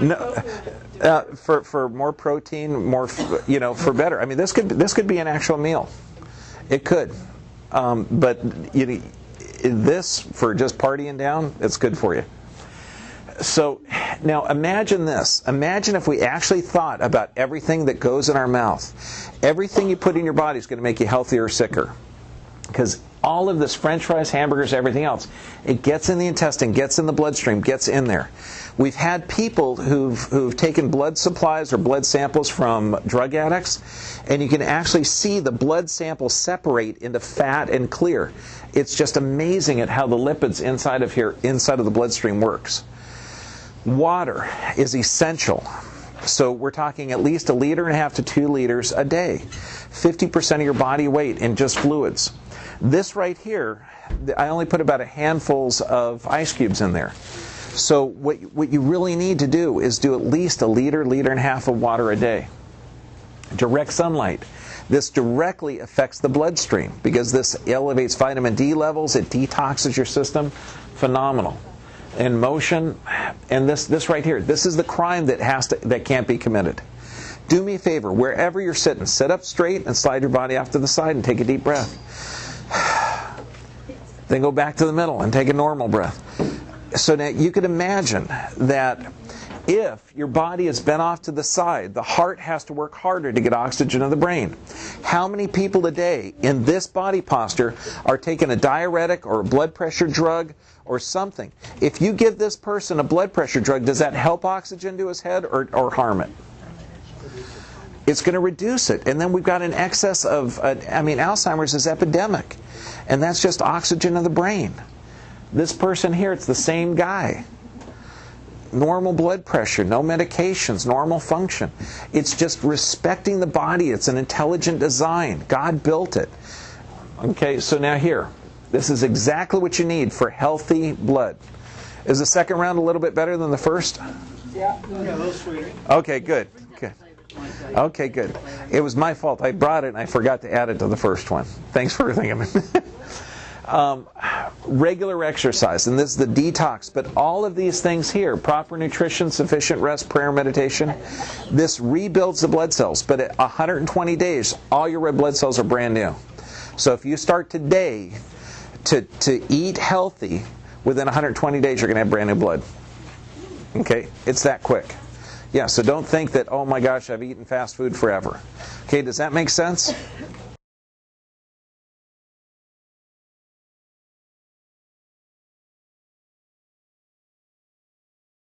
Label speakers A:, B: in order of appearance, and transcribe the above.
A: no, uh, for for more protein, more you know, for better. I mean, this could this could be an actual meal. It could, um, but you know, this for just partying down, it's good for you. So now imagine this. Imagine if we actually thought about everything that goes in our mouth. Everything you put in your body is going to make you healthier or sicker. Because all of this french fries, hamburgers, everything else, it gets in the intestine, gets in the bloodstream, gets in there. We've had people who've, who've taken blood supplies or blood samples from drug addicts, and you can actually see the blood sample separate into fat and clear. It's just amazing at how the lipids inside of here, inside of the bloodstream works. Water is essential. So we're talking at least a liter and a half to two liters a day. 50% of your body weight in just fluids. This right here, I only put about a handfuls of ice cubes in there. So what, what you really need to do is do at least a liter, liter and a half of water a day. Direct sunlight. This directly affects the bloodstream because this elevates vitamin D levels, it detoxes your system. Phenomenal. In motion, and this, this right here, this is the crime that has to, that can't be committed. Do me a favor, wherever you're sitting, sit up straight and slide your body off to the side and take a deep breath. Then go back to the middle and take a normal breath. So now you could imagine that if your body is bent off to the side, the heart has to work harder to get oxygen to the brain. How many people a day in this body posture are taking a diuretic or a blood pressure drug or something? If you give this person a blood pressure drug, does that help oxygen to his head or, or harm it? It's going to reduce it. And then we've got an excess of, uh, I mean, Alzheimer's is epidemic. And that's just oxygen in the brain. This person here, it's the same guy normal blood pressure, no medications, normal function. It's just respecting the body. It's an intelligent design. God built it. Okay, so now here, this is exactly what you need for healthy blood. Is the second round a little bit better than the first?
B: Yeah, a little sweeter.
A: Okay, good. Good. Okay, good. It was my fault. I brought it and I forgot to add it to the first one. Thanks for thinking. of um, regular exercise, and this is the detox, but all of these things here proper nutrition, sufficient rest, prayer, meditation this rebuilds the blood cells. But at 120 days, all your red blood cells are brand new. So if you start today to, to eat healthy, within 120 days, you're going to have brand new blood. Okay? It's that quick. Yeah, so don't think that, oh my gosh, I've eaten fast food forever. Okay, does that make sense?